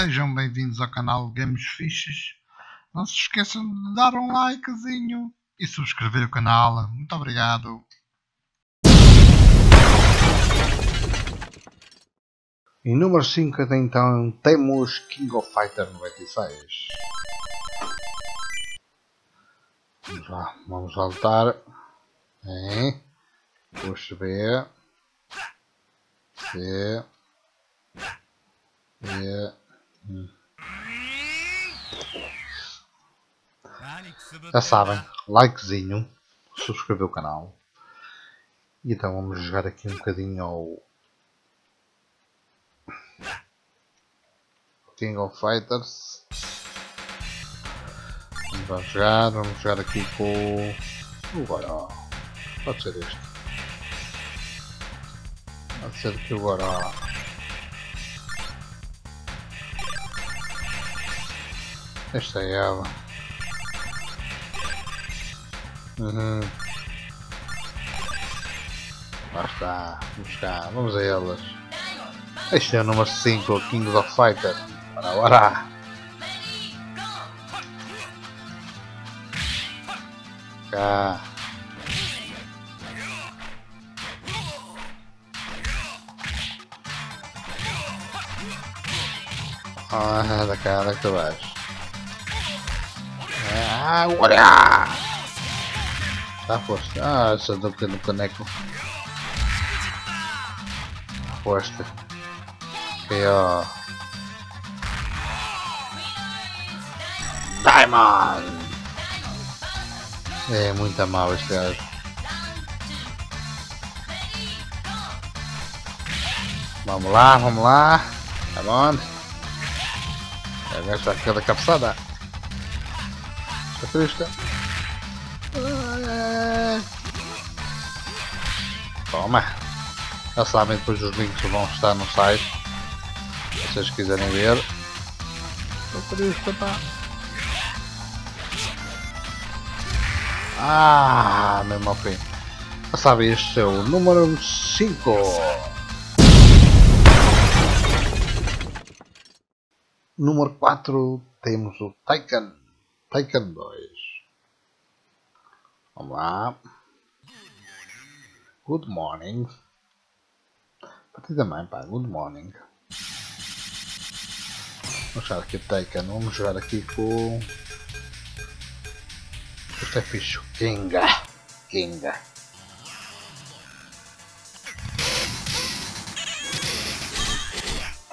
Sejam bem-vindos ao canal Games Fiches. Não se esqueçam de dar um likezinho e subscrever o canal. Muito obrigado. Em número 5 até então temos King of Fighter 96. Vamos lá, vamos voltar. É. Puxa B. C. Já sabem, likezinho, subscrever o canal. E então vamos jogar aqui um bocadinho ao King of Fighters. Vamos jogar, vamos jogar aqui com o Goró. Pode ser este. Pode ser aqui o Goró. Esta é ela. Uhum. Lá está. Vamos cá. Vamos a elas. Este é o número 5, King of Fighter. Ora, ora. Cá. Ah, da cara que tu vais. Ah, olha! Tá força. Ah, essa do no caneco. Força. Aqui, ó. Diamond! É muito mal este gajo. Vamos lá, vamos lá. Come on. É, nessa aquela cabeçada. Está triste. Toma. Já sabem, depois os links vão estar no site. Se vocês quiserem ver. Está triste, pá. Ah, mesmo ao fim. Já sabem, este é o número 5. Número 4 temos o Taikan. Taikan 2. Vamos lá. Good morning. Para ti também, pá. Good morning. Vamos jogar aqui o Taikan. Vamos jogar aqui com... Este é fixe. Kinga. Kinga.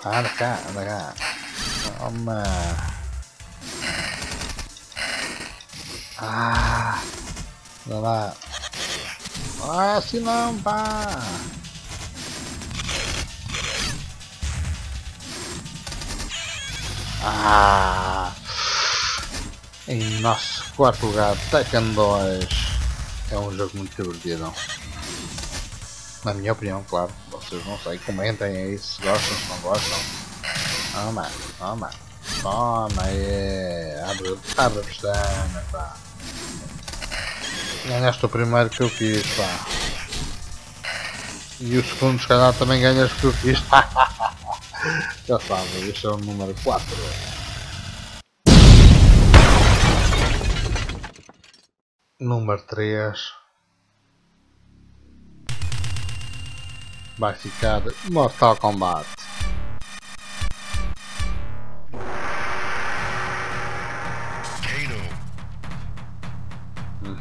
Anda cá, anda cá. Toma. Ah. Anda lá. Ah, assim não, pá. Ah. Em nosso quarto lugar, Tekken 2. É um jogo muito divertido. Na minha opinião, claro. Vocês não sei, comentem aí se gostam, se não gostam. Toma, toma, toma aí. Abre, abre a pestana, pá. Ganhaste o primeiro que eu quis, pá. E o segundo, se calhar, também ganhas que eu quis. Já sabe, este é o número 4. Número 3 vai ficar Mortal Kombat.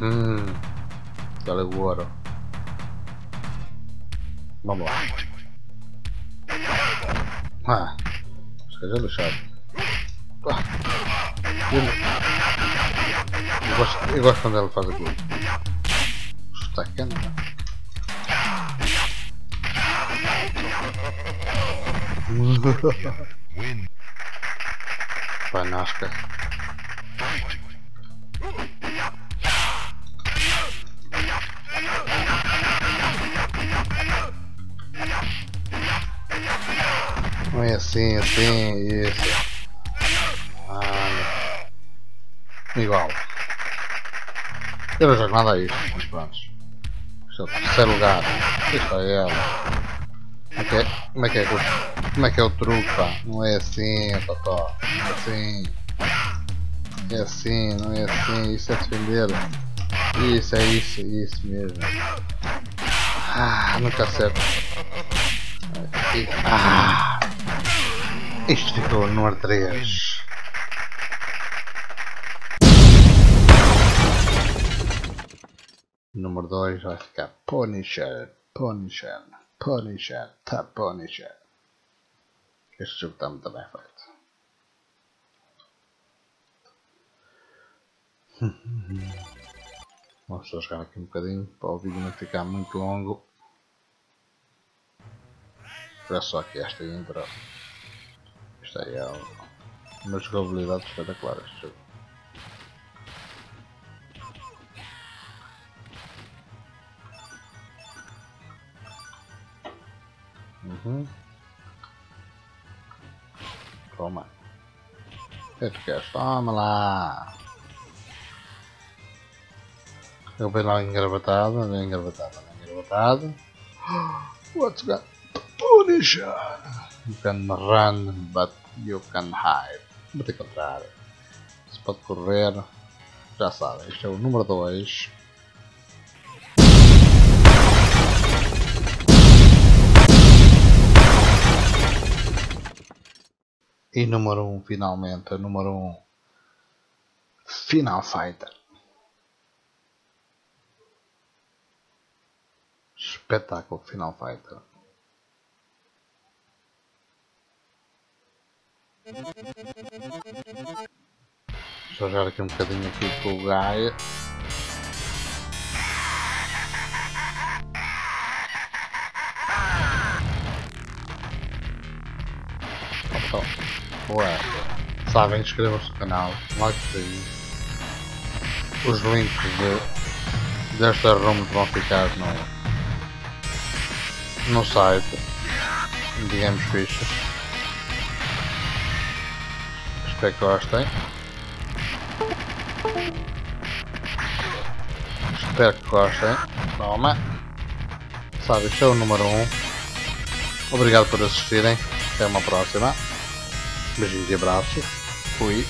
Uhum. Agora ouro. Vamos lá. Ah, seja lixado. Ah. Eu gosto, eu gosto quando ela faz aquilo. Está cana. Panasca. Assim, assim, isso. Ah, igual. Eu não jogo nada a isto, mas pronto. Este é o terceiro lugar. Isto é ela. Como é que é, como é, que é, como é, que é o truque, pá? Não é assim, totó. Não é assim. É assim, não é assim. Isso é defender. Isso, é isso, é isso mesmo. Ah, nunca acerto. Ah, isto ficou número 3. Número 2 vai ficar Punisher, Punisher, Punisher, tá Punisher. Este jogo está muito bem feito. Vamos só jogar aqui um bocadinho para o vídeo não ficar muito longo. Olha só aqui esta intro. Isto é uma jogabilidade espetacular este jogo. Uhum. Toma. O que tu queres? Toma lá! Eu vejo lá engravatado, engravatado, engravatado. What's got Punisher? You can run, but you can hide. Vou ter contrário. Você pode correr. Já sabe, este é o número 2. E número 1, um, finalmente, número 1. Um, Final Fighter. Espetáculo Final Fighter. Vou jogar aqui um bocadinho aqui com o Gaia. Ué, sabem, inscrevam-se no canal, like aí. Os links de, desta room vão ficar no, no site, digamos fichas. Espero que gostem. Espero que gostem. Toma. Sabe, este é o número 1. Um. Obrigado por assistirem. Até uma próxima. Beijinhos e abraços. Fui.